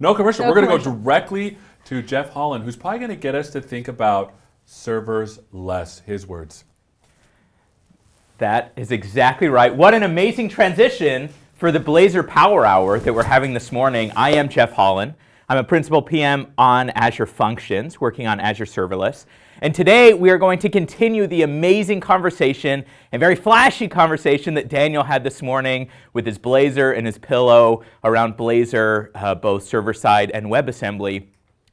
No commercial. No We're going to go directly to Jeff Hollan, who's probably going to get us to think about servers less. His words. That is exactly right. What an amazing transition for the Blazor Power Hour that we're having this morning. I am Jeff Hollan. I'm a principal PM on Azure Functions, working on Azure Serverless. And today we are going to continue the amazing conversation and very flashy conversation that Daniel had this morning with his Blazor and his pillow around Blazor, uh, both server side and WebAssembly.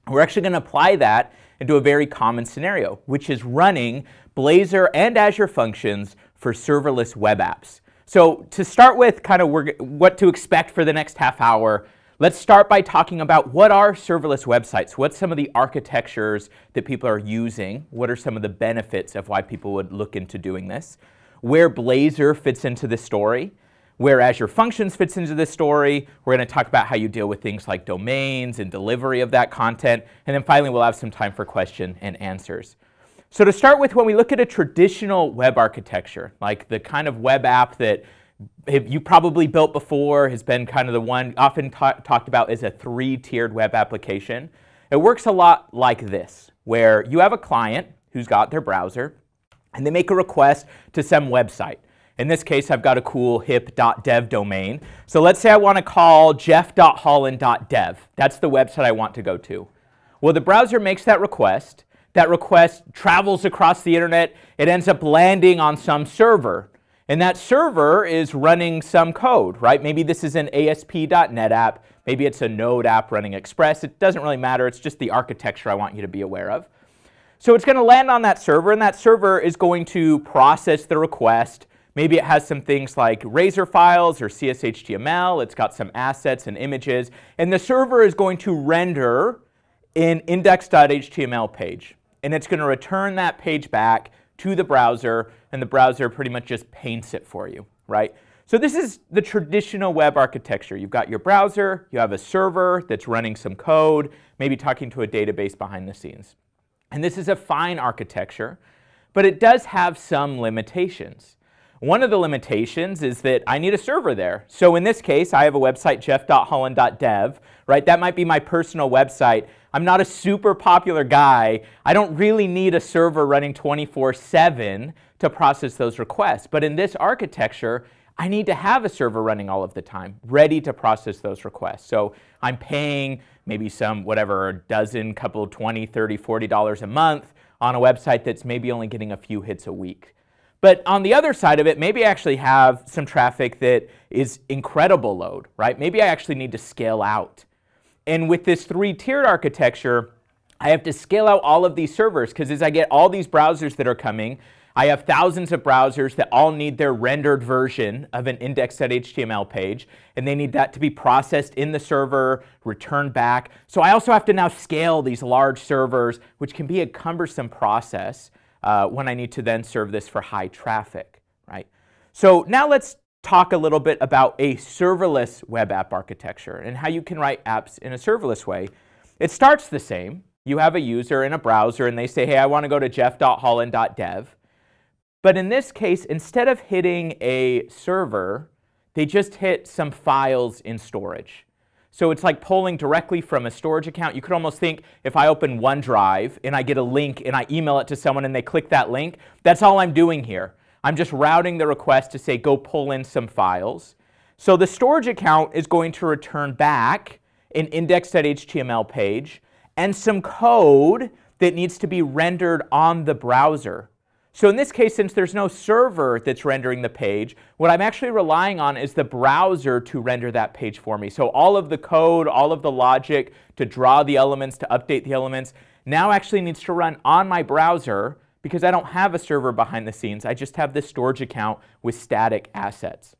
We're actually going to apply that into a very common scenario, which is running Blazor and Azure Functions for serverless web apps. So to start with kind of what to expect for the next half hour, let's start by talking about what are serverless websites? What's some of the architectures that people are using? What are some of the benefits of why people would look into doing this? Where Blazor fits into the story? Where Azure Functions fits into the story, we're going to talk about how you deal with things like domains and delivery of that content, and then finally we'll have some time for question and answers. So to start with, when we look at a traditional web architecture, like the kind of web app that you probably built before, has been kind of the one often ta talked about as a three-tiered web application, it works a lot like this, where you have a client who's got their browser, and they make a request to some website. In this case, I've got a cool hip.dev domain. So let's say I want to call jeff.hollan.dev. That's the website I want to go to. Well, the browser makes that request. That request travels across the internet. It ends up landing on some server. And that server is running some code, right? Maybe this is an ASP.NET app. Maybe it's a Node app running Express. It doesn't really matter. It's just the architecture I want you to be aware of. So it's going to land on that server, and that server is going to process the request. Maybe it has some things like Razor files or CSHTML. It's got some assets and images. And the server is going to render an index.html page. And it's going to return that page back to the browser, and the browser pretty much just paints it for you, right? So this is the traditional web architecture. You've got your browser, you have a server that's running some code, maybe talking to a database behind the scenes. And this is a fine architecture, but it does have some limitations. One of the limitations is that I need a server there. So in this case, I have a website, jeff.hollan.dev, right? That might be my personal website. I'm not a super popular guy. I don't really need a server running 24-7 to process those requests. But in this architecture, I need to have a server running all of the time, ready to process those requests. So I'm paying maybe some, whatever, a dozen, couple, 20, 30, 40 dollars a month on a website that's maybe only getting a few hits a week. But on the other side of it, maybe I actually have some traffic that is incredible load, right? Maybe I actually need to scale out. And with this three-tiered architecture, I have to scale out all of these servers because as I get all these browsers that are coming, I have thousands of browsers that all need their rendered version of an index.html page, and they need that to be processed in the server, returned back. So I also have to now scale these large servers, which can be a cumbersome process uh, when I need to then serve this for high traffic, right? So now let's talk a little bit about a serverless web app architecture and how you can write apps in a serverless way. It starts the same. You have a user in a browser and they say, hey, I want to go to jeff.hollan.dev. But in this case, instead of hitting a server, they just hit some files in storage. So it's like pulling directly from a storage account. You could almost think if I open OneDrive and I get a link and I email it to someone and they click that link, that's all I'm doing here. I'm just routing the request to say go pull in some files. So the storage account is going to return back an index.html page and some code that needs to be rendered on the browser. So in this case, since there's no server that's rendering the page, what I'm actually relying on is the browser to render that page for me. So all of the code, all of the logic to draw the elements, to update the elements, now actually needs to run on my browser because I don't have a server behind the scenes. I just have this storage account with static assets.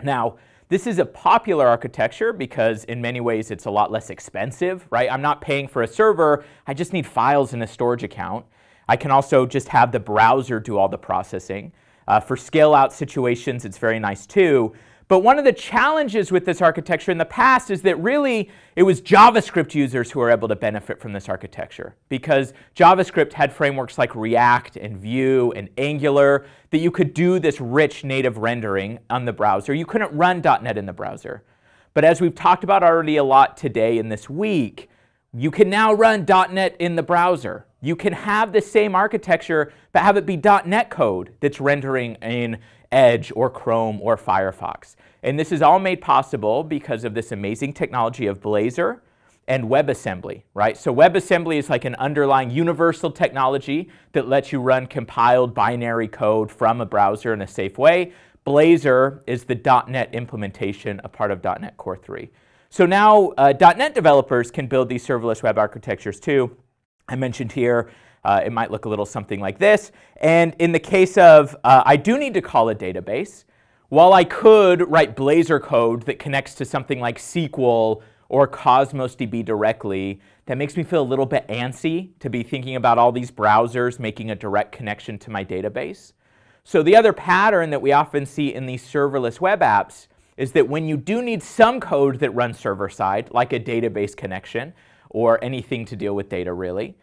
Now, this is a popular architecture because in many ways it's a lot less expensive, right? I'm not paying for a server, I just need files in a storage account. I can also just have the browser do all the processing. Uh, for scale out situations, it's very nice too. But one of the challenges with this architecture in the past is that really it was JavaScript users who were able to benefit from this architecture because JavaScript had frameworks like React and Vue and Angular that you could do this rich native rendering on the browser. You couldn't run .NET in the browser. But as we've talked about already a lot today in this week, you can now run .NET in the browser. You can have the same architecture, but have it be .NET code that's rendering in Edge or Chrome or Firefox. And this is all made possible because of this amazing technology of Blazor and WebAssembly, right? So WebAssembly is like an underlying universal technology that lets you run compiled binary code from a browser in a safe way. Blazor is the .NET implementation, a part of .NET Core 3. So now uh, .NET developers can build these serverless web architectures too. I mentioned here uh, it might look a little something like this. And in the case of uh, I do need to call a database, while I could write Blazor code that connects to something like SQL or Cosmos DB directly, that makes me feel a little bit antsy to be thinking about all these browsers making a direct connection to my database. So the other pattern that we often see in these serverless web apps is that when you do need some code that runs server side, like a database connection or anything to deal with data really,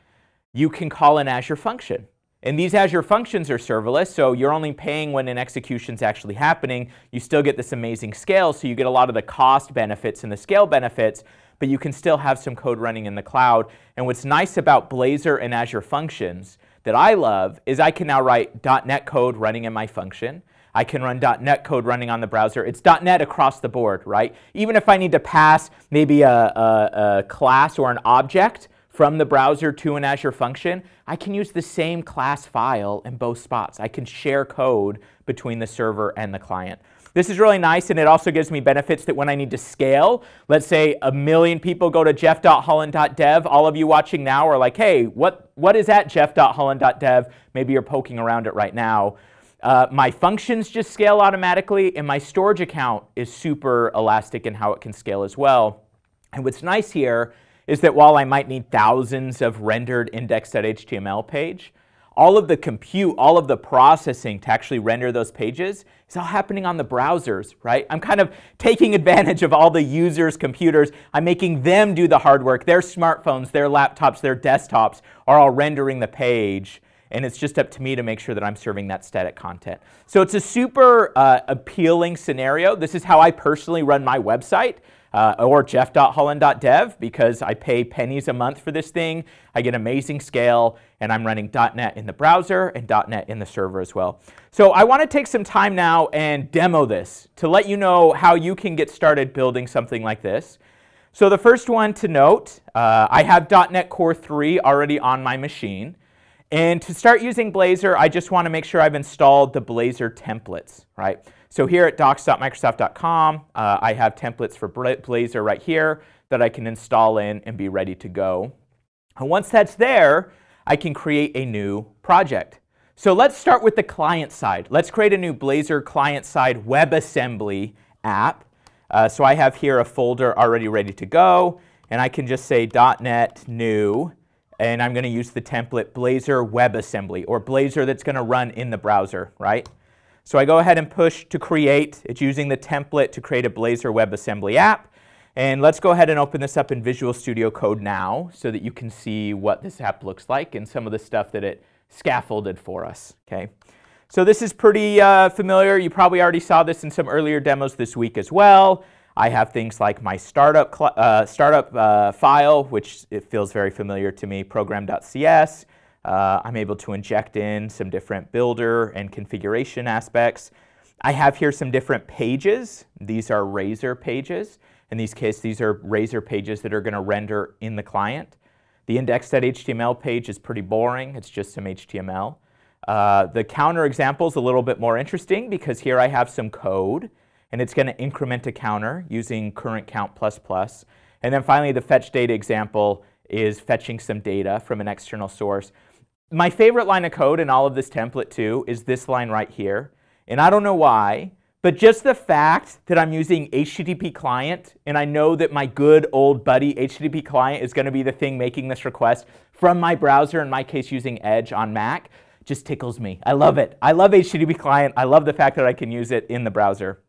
you can call an Azure function. And these Azure functions are serverless, so you're only paying when an execution is actually happening. You still get this amazing scale, so you get a lot of the cost benefits and the scale benefits, but you can still have some code running in the cloud. And what's nice about Blazor and Azure functions that I love is I can now write .NET code running in my function. I can run .NET code running on the browser. It's .NET across the board, right? Even if I need to pass maybe a, a, a class or an object, from the browser to an Azure function, I can use the same class file in both spots. I can share code between the server and the client. This is really nice, and it also gives me benefits that when I need to scale, let's say a million people go to jeff.hollan.dev, all of you watching now are like, hey, what, what is at jeff.hollan.dev? Maybe you're poking around it right now. Uh, my functions just scale automatically, and my storage account is super elastic in how it can scale as well. And what's nice here is that while I might need thousands of rendered index.html page, all of the compute, all of the processing to actually render those pages is all happening on the browsers, right? I'm kind of taking advantage of all the users' computers. I'm making them do the hard work. Their smartphones, their laptops, their desktops are all rendering the page. And it's just up to me to make sure that I'm serving that static content. So it's a super uh, appealing scenario. This is how I personally run my website uh, or jeff.hollan.dev because I pay pennies a month for this thing. I get amazing scale, and I'm running .NET in the browser and .NET in the server as well. So I want to take some time now and demo this to let you know how you can get started building something like this. So the first one to note, uh, I have .NET Core 3 already on my machine. And to start using Blazor, I just want to make sure I've installed the Blazor templates, right? So here at docs.microsoft.com, uh, I have templates for Blazor right here that I can install in and be ready to go. And once that's there, I can create a new project. So let's start with the client side. Let's create a new Blazor client-side WebAssembly app. Uh, so I have here a folder already ready to go, and I can just say .NET new, and I'm going to use the template Blazor WebAssembly, or Blazor that's going to run in the browser, right? So I go ahead and push to create. It's using the template to create a Blazor WebAssembly app. And let's go ahead and open this up in Visual Studio Code now so that you can see what this app looks like and some of the stuff that it scaffolded for us. Okay. So this is pretty uh, familiar. You probably already saw this in some earlier demos this week as well. I have things like my startup, uh, startup uh, file, which it feels very familiar to me, program.cs. Uh, I'm able to inject in some different builder and configuration aspects. I have here some different pages. These are Razor pages. In these case, these are Razor pages that are going to render in the client. The index.html page is pretty boring. It's just some HTML. Uh, the counter example is a little bit more interesting because here I have some code and it's going to increment a counter using current count plus plus. And then finally, the fetch data example is fetching some data from an external source. My favorite line of code in all of this template too is this line right here. And I don't know why, but just the fact that I'm using HTTP client and I know that my good old buddy HTTP client is going to be the thing making this request from my browser, in my case using Edge on Mac, just tickles me. I love it. I love HTTP client. I love the fact that I can use it in the browser.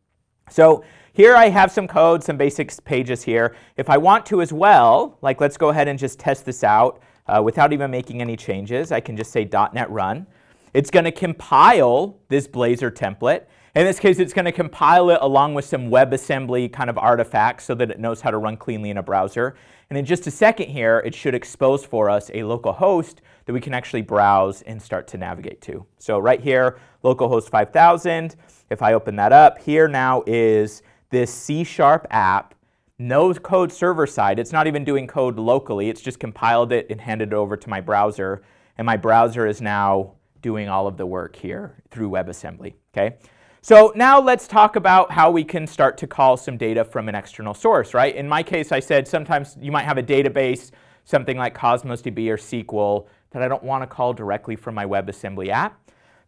So here I have some code, some basic pages here. If I want to as well, like let's go ahead and just test this out uh, without even making any changes. I can just say .NET Run. It's going to compile this Blazor template. In this case, it's going to compile it along with some WebAssembly kind of artifacts so that it knows how to run cleanly in a browser. And in just a second here, it should expose for us a local host that we can actually browse and start to navigate to. So right here, localhost 5000. If I open that up, here now is this C-sharp app, no code server side. It's not even doing code locally. It's just compiled it and handed it over to my browser. And my browser is now doing all of the work here through WebAssembly. Okay. So now let's talk about how we can start to call some data from an external source, right? In my case, I said sometimes you might have a database, something like Cosmos DB or SQL, that I don't want to call directly from my WebAssembly app.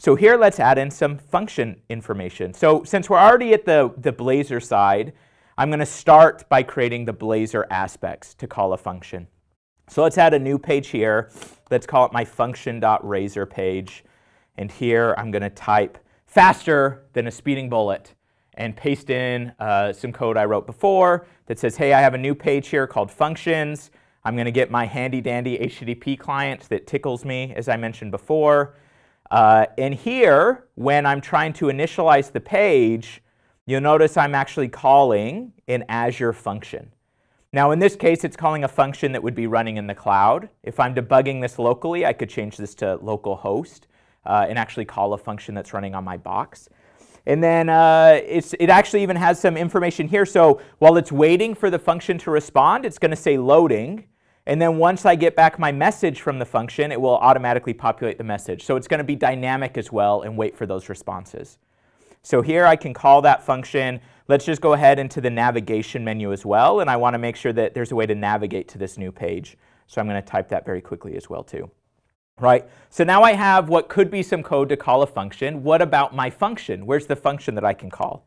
So here, let's add in some function information. So since we're already at the, the Blazor side, I'm going to start by creating the Blazor aspects to call a function. So let's add a new page here. Let's call it my function.razor page. And here I'm going to type faster than a speeding bullet and paste in uh, some code I wrote before that says, hey, I have a new page here called functions. I'm going to get my handy dandy HTTP client that tickles me, as I mentioned before. Uh, and here, when I'm trying to initialize the page, you'll notice I'm actually calling an Azure function. Now, in this case, it's calling a function that would be running in the cloud. If I'm debugging this locally, I could change this to localhost uh, and actually call a function that's running on my box. And then uh, it actually even has some information here. So while it's waiting for the function to respond, it's going to say loading. And then once I get back my message from the function, it will automatically populate the message. So it's going to be dynamic as well and wait for those responses. So here I can call that function. Let's just go ahead into the navigation menu as well. And I want to make sure that there's a way to navigate to this new page. So I'm going to type that very quickly as well too right? So now I have what could be some code to call a function. What about my function? Where's the function that I can call?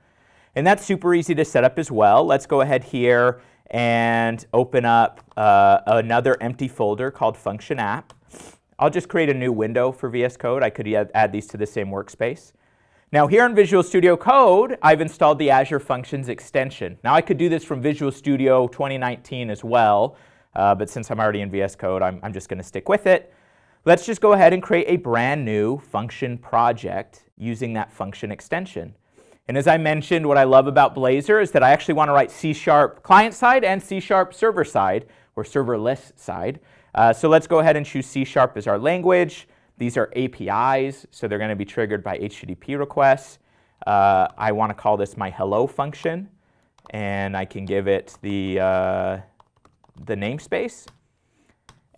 And that's super easy to set up as well. Let's go ahead here and open up uh, another empty folder called function app. I'll just create a new window for VS Code. I could add these to the same workspace. Now here in Visual Studio Code, I've installed the Azure Functions extension. Now I could do this from Visual Studio 2019 as well, uh, but since I'm already in VS Code, I'm, I'm just going to stick with it. Let's just go ahead and create a brand new function project using that function extension. And as I mentioned, what I love about Blazor is that I actually want to write C-sharp client side and C-sharp server side, or serverless side. Uh, so let's go ahead and choose C-sharp as our language. These are APIs, so they're going to be triggered by HTTP requests. Uh, I want to call this my hello function, and I can give it the, uh, the namespace.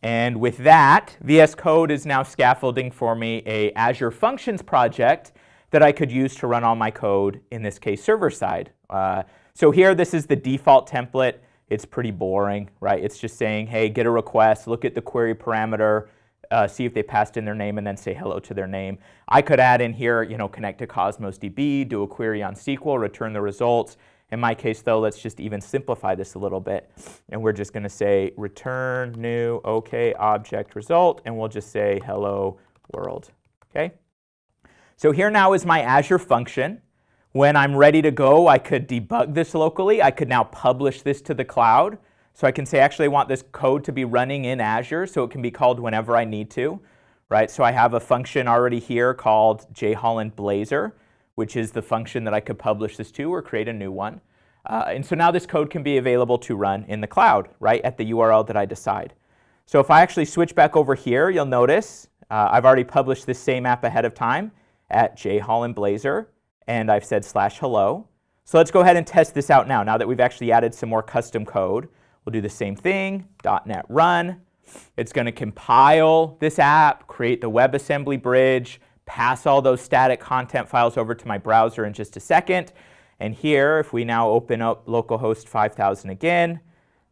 And with that, VS Code is now scaffolding for me a Azure Functions project that I could use to run all my code, in this case, server side. Uh, so here, this is the default template. It's pretty boring, right? It's just saying, hey, get a request, look at the query parameter, uh, see if they passed in their name, and then say hello to their name. I could add in here, you know, connect to Cosmos DB, do a query on SQL, return the results, in my case, though, let's just even simplify this a little bit. And we're just going to say return new OK object result, and we'll just say hello world. Okay. So here now is my Azure function. When I'm ready to go, I could debug this locally. I could now publish this to the cloud. So I can say, actually, I want this code to be running in Azure, so it can be called whenever I need to. Right? So I have a function already here called jhollan blazor which is the function that I could publish this to or create a new one. Uh, and so now this code can be available to run in the cloud, right, at the URL that I decide. So if I actually switch back over here, you'll notice uh, I've already published this same app ahead of time at jhollan blazor, and I've said slash hello. So let's go ahead and test this out now, now that we've actually added some more custom code. We'll do the same thing, .NET run. It's going to compile this app, create the WebAssembly bridge, pass all those static content files over to my browser in just a second. And here, if we now open up localhost 5000 again,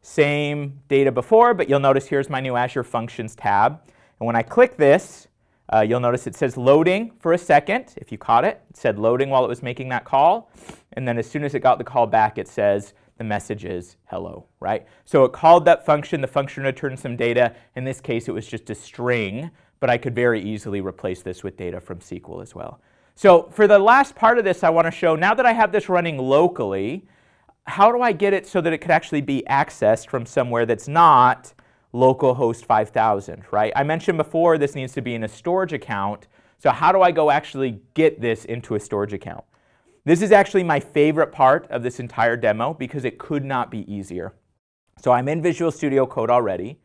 same data before, but you'll notice here's my new Azure Functions tab. And when I click this, uh, you'll notice it says loading for a second. If you caught it, it said loading while it was making that call. And then as soon as it got the call back, it says the message is hello, right? So it called that function. The function returned some data. In this case, it was just a string but I could very easily replace this with data from SQL as well. So for the last part of this, I want to show, now that I have this running locally, how do I get it so that it could actually be accessed from somewhere that's not localhost 5000, right? I mentioned before this needs to be in a storage account. So how do I go actually get this into a storage account? This is actually my favorite part of this entire demo because it could not be easier. So I'm in Visual Studio Code already.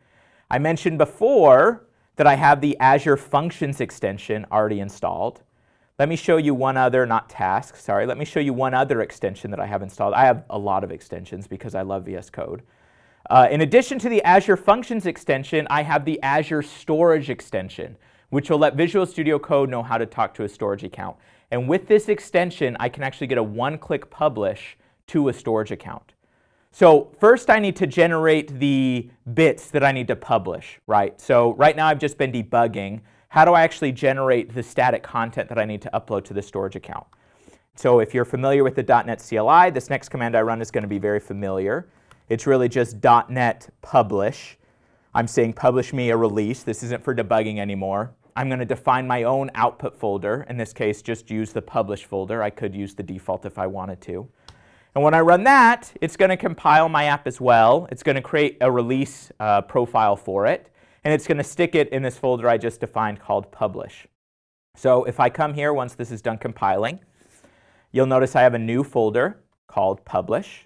I mentioned before that I have the Azure Functions extension already installed. Let me show you one other, not task, sorry. Let me show you one other extension that I have installed. I have a lot of extensions because I love VS Code. Uh, in addition to the Azure Functions extension, I have the Azure Storage extension, which will let Visual Studio Code know how to talk to a storage account. And with this extension, I can actually get a one-click publish to a storage account. So first I need to generate the bits that I need to publish, right? So right now I've just been debugging. How do I actually generate the static content that I need to upload to the storage account? So if you're familiar with the .NET CLI, this next command I run is going to be very familiar. It's really just .NET publish. I'm saying publish me a release. This isn't for debugging anymore. I'm going to define my own output folder. In this case, just use the publish folder. I could use the default if I wanted to. And when I run that, it's going to compile my app as well. It's going to create a release uh, profile for it. And it's going to stick it in this folder I just defined called publish. So if I come here once this is done compiling, you'll notice I have a new folder called publish.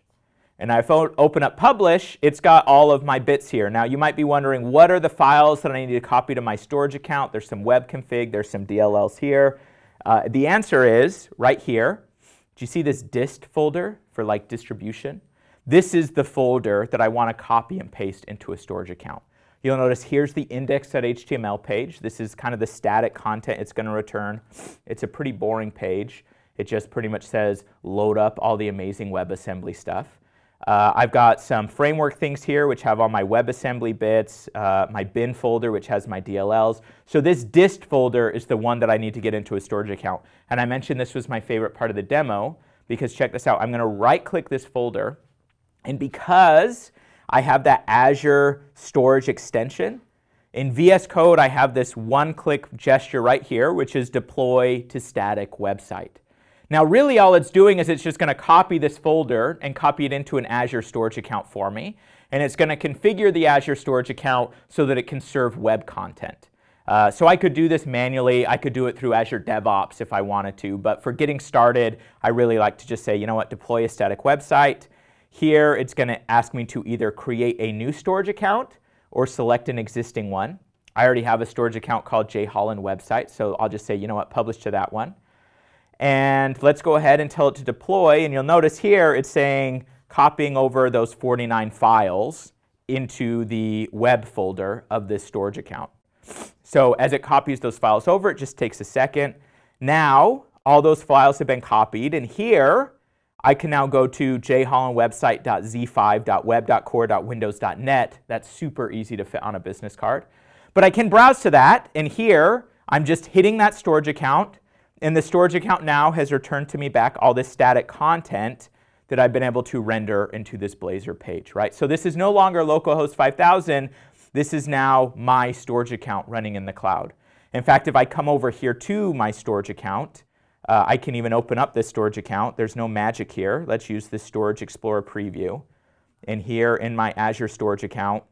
And I open up publish, it's got all of my bits here. Now you might be wondering, what are the files that I need to copy to my storage account? There's some web config, there's some DLLs here. Uh, the answer is right here. Do you see this dist folder for like distribution? This is the folder that I want to copy and paste into a storage account. You'll notice here's the index.html page. This is kind of the static content it's going to return. It's a pretty boring page. It just pretty much says load up all the amazing WebAssembly stuff. Uh, I've got some framework things here which have all my WebAssembly bits, uh, my bin folder which has my DLLs. So this dist folder is the one that I need to get into a storage account. And I mentioned this was my favorite part of the demo because check this out. I'm going to right click this folder and because I have that Azure storage extension, in VS Code I have this one click gesture right here which is deploy to static website. Now really all it's doing is it's just going to copy this folder and copy it into an Azure storage account for me. And it's going to configure the Azure storage account so that it can serve web content. Uh, so I could do this manually. I could do it through Azure DevOps if I wanted to. But for getting started, I really like to just say, you know what, deploy a static website. Here it's going to ask me to either create a new storage account or select an existing one. I already have a storage account called jhollan website, so I'll just say, you know what, publish to that one. And let's go ahead and tell it to deploy. And you'll notice here it's saying copying over those 49 files into the web folder of this storage account. So as it copies those files over, it just takes a second. Now, all those files have been copied. And here, I can now go to jhollanwebsite.z5.web.core.windows.net. That's super easy to fit on a business card. But I can browse to that. And here, I'm just hitting that storage account. And the storage account now has returned to me back all this static content that I've been able to render into this Blazor page, right? So this is no longer localhost 5000. This is now my storage account running in the cloud. In fact, if I come over here to my storage account, uh, I can even open up this storage account. There's no magic here. Let's use this Storage Explorer preview. And here in my Azure storage account,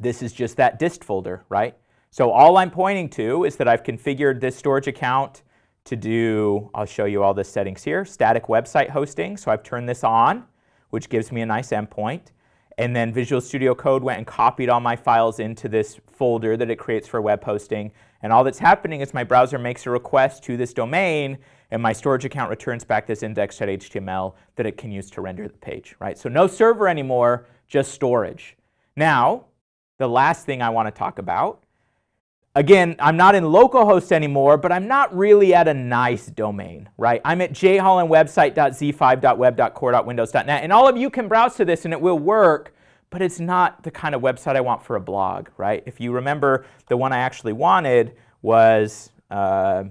this is just that dist folder, right? So all I'm pointing to is that I've configured this storage account to do, I'll show you all the settings here, static website hosting. So I've turned this on, which gives me a nice endpoint. And then Visual Studio Code went and copied all my files into this folder that it creates for web hosting. And all that's happening is my browser makes a request to this domain, and my storage account returns back this index.html that it can use to render the page, right? So no server anymore, just storage. Now, the last thing I want to talk about Again, I'm not in localhost anymore, but I'm not really at a nice domain, right? I'm at jhollanwebsite.z5.web.core.windows.net, and all of you can browse to this and it will work, but it's not the kind of website I want for a blog, right? If you remember, the one I actually wanted was uh,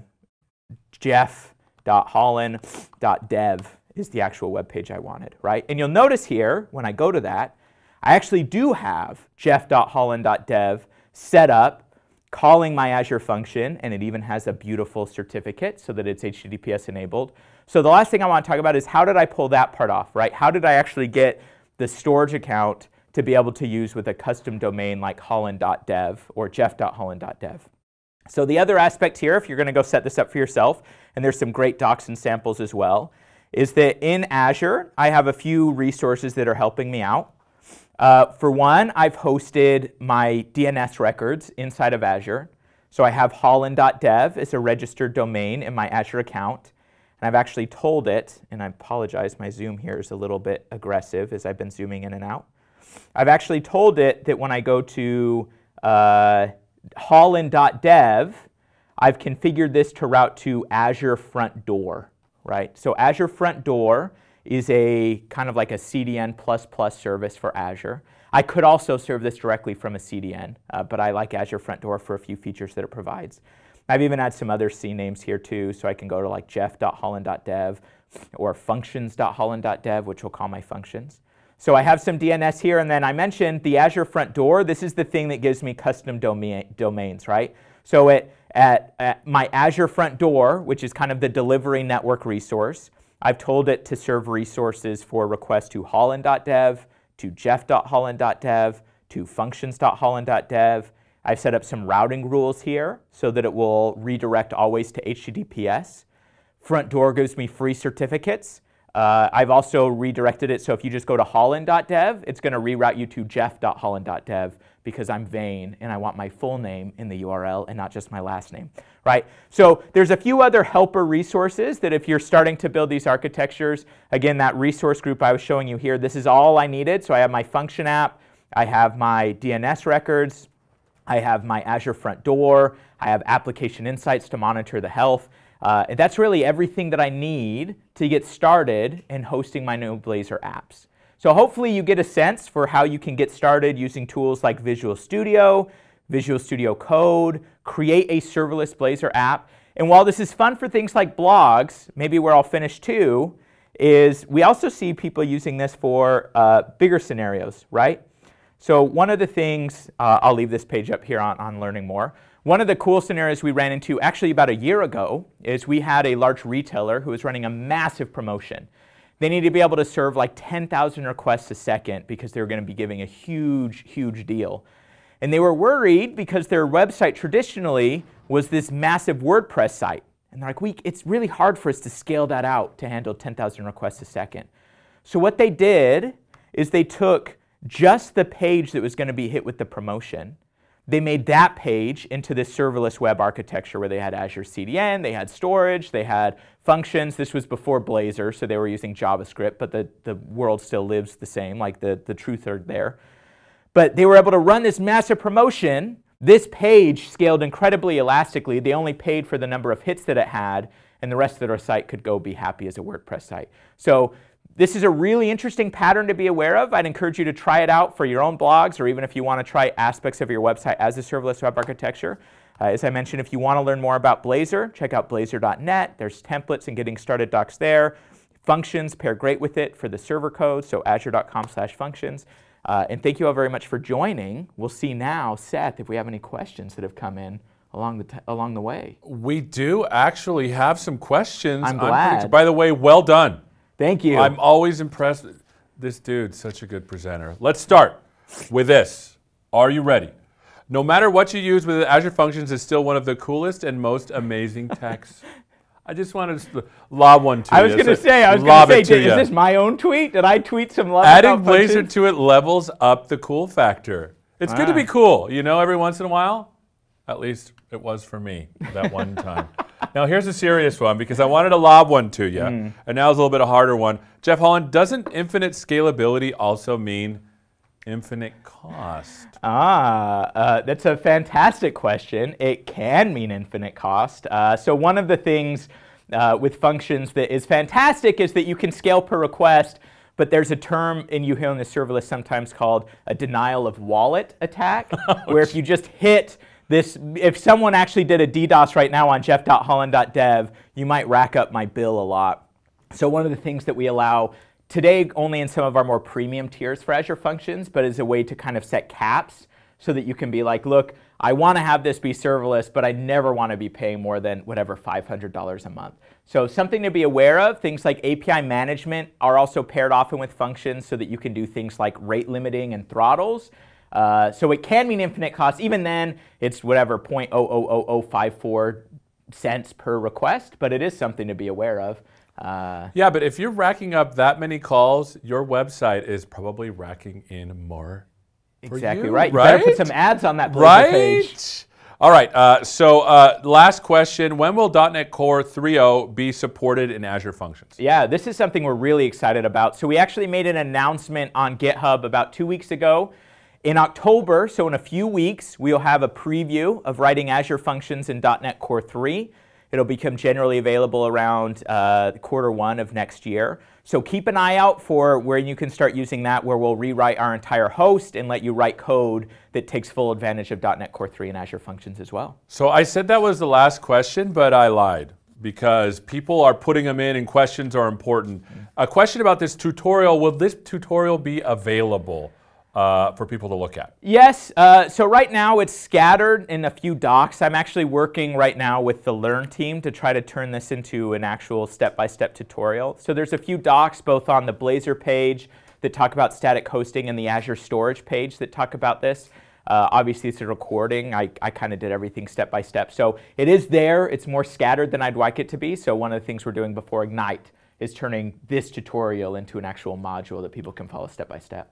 jeff.hollan.dev is the actual web page I wanted, right? And you'll notice here, when I go to that, I actually do have jeff.hollan.dev set up calling my Azure function, and it even has a beautiful certificate so that it's HTTPS enabled. So the last thing I want to talk about is how did I pull that part off, right? How did I actually get the storage account to be able to use with a custom domain like hollan.dev or jeff.hollan.dev? So the other aspect here, if you're going to go set this up for yourself, and there's some great docs and samples as well, is that in Azure, I have a few resources that are helping me out. Uh, for one, I've hosted my DNS records inside of Azure. So I have hollan.dev as a registered domain in my Azure account. And I've actually told it, and I apologize, my zoom here is a little bit aggressive as I've been zooming in and out. I've actually told it that when I go to uh, hollan.dev, I've configured this to route to Azure Front Door, right? So Azure Front Door is a kind of like a CDN++ plus service for Azure. I could also serve this directly from a CDN, uh, but I like Azure Front Door for a few features that it provides. I've even had some other C names here too, so I can go to like jeff.hollan.dev or functions.hollan.dev, which will call my functions. So I have some DNS here, and then I mentioned the Azure Front Door. This is the thing that gives me custom domain, domains, right? So at, at, at my Azure Front Door, which is kind of the delivery network resource, I've told it to serve resources for requests to hollan.dev, to jeff.hollan.dev, to functions.hollan.dev, I've set up some routing rules here so that it will redirect always to HTTPS. Front door gives me free certificates. Uh, I've also redirected it so if you just go to hollan.dev, it's going to reroute you to jeff.hollan.dev because I'm vain and I want my full name in the URL and not just my last name, right? So there's a few other helper resources that if you're starting to build these architectures, again, that resource group I was showing you here, this is all I needed. So I have my function app, I have my DNS records, I have my Azure Front Door. I have application insights to monitor the health. Uh, and that's really everything that I need to get started in hosting my new Blazor apps. So hopefully you get a sense for how you can get started using tools like Visual Studio, Visual Studio Code, create a serverless Blazor app. And while this is fun for things like blogs, maybe where I'll finish too, is we also see people using this for uh, bigger scenarios, right? So one of the things, uh, I'll leave this page up here on, on learning more. One of the cool scenarios we ran into actually about a year ago is we had a large retailer who was running a massive promotion. They needed to be able to serve like 10,000 requests a second because they were going to be giving a huge, huge deal. And they were worried because their website traditionally was this massive WordPress site. And they're like, we, it's really hard for us to scale that out to handle 10,000 requests a second. So what they did is they took just the page that was going to be hit with the promotion. They made that page into this serverless web architecture where they had Azure CDN, they had storage, they had functions. This was before Blazor, so they were using JavaScript, but the, the world still lives the same, like the, the truth are there. But they were able to run this massive promotion. This page scaled incredibly elastically. They only paid for the number of hits that it had, and the rest of their site could go be happy as a WordPress site. So this is a really interesting pattern to be aware of. I'd encourage you to try it out for your own blogs or even if you want to try aspects of your website as a serverless web architecture. Uh, as I mentioned, if you want to learn more about Blazor, check out blazor.net. There's templates and getting started docs there. Functions pair great with it for the server code, so azure.com slash functions. Uh, and thank you all very much for joining. We'll see now, Seth, if we have any questions that have come in along the, along the way. We do actually have some questions. I'm glad. By the way, well done. Thank you. I'm always impressed. This dude's such a good presenter. Let's start with this. Are you ready? No matter what you use with Azure Functions is still one of the coolest and most amazing techs. I just wanted to lob one to I you. was going to say, I was going to say, is this my own tweet? Did I tweet some love Adding Blazor functions? to it levels up the cool factor. It's good to Ah. be cool, you know, every once in a while. At least it was for me that one time. now here's a serious one because I wanted to lob one to you, Hmm. and now it's a little bit a harder one. Jeff Hollan, doesn't infinite scalability also mean infinite cost? Ah, uh, that's a fantastic question. It can mean infinite cost. Uh, so one of the things uh, with functions that is fantastic is that you can scale per request, but there's a term in you hear in the serverless sometimes called a denial of wallet attack, where if you just hit this, if someone actually did a DDoS right now on jeff.hollan.dev, you might rack up my bill a lot. So one of the things that we allow today only in some of our more premium tiers for Azure Functions, but as a way to kind of set caps so that you can be like, look, I want to have this be serverless, but I never want to be paying more than whatever $500 a month. So something to be aware of, things like API management are also paired often with functions so that you can do things like rate limiting and throttles. Uh, so it can mean infinite cost. Even then, it's whatever 0.000054 cents per request, but it is something to be aware of. Uh, Yeah, but if you're racking up that many calls, your website is probably racking in more. exactly you, right. You better put some ads on that Right? page. All right. Uh, so, uh, last question: When will .NET Core 3.0 be supported in Azure Functions? Yeah, this is something we're really excited about. So we actually made an announcement on GitHub about two weeks ago. In October, so in a few weeks, we'll have a preview of writing Azure Functions in .NET Core 3. It'll become generally available around uh, quarter one of next year. So keep an eye out for where you can start using that, where we'll rewrite our entire host and let you write code that takes full advantage of .NET Core 3 and Azure Functions as well. So I said that was the last question, but I lied because people are putting them in, and questions are important. A question about this tutorial: Will this tutorial be available uh, for people to look at? Yes. Uh, so right now it's scattered in a few docs. I'm actually working right now with the Learn team to try to turn this into an actual step-by-step tutorial. So there's a few docs both on the Blazor page that talk about static hosting and the Azure Storage page that talk about this. Uh, obviously, it's a recording. I, I kind of did everything step by step. So it is there. It's more scattered than I'd like it to be. So one of the things we're doing before Ignite is turning this tutorial into an actual module that people can follow step by step.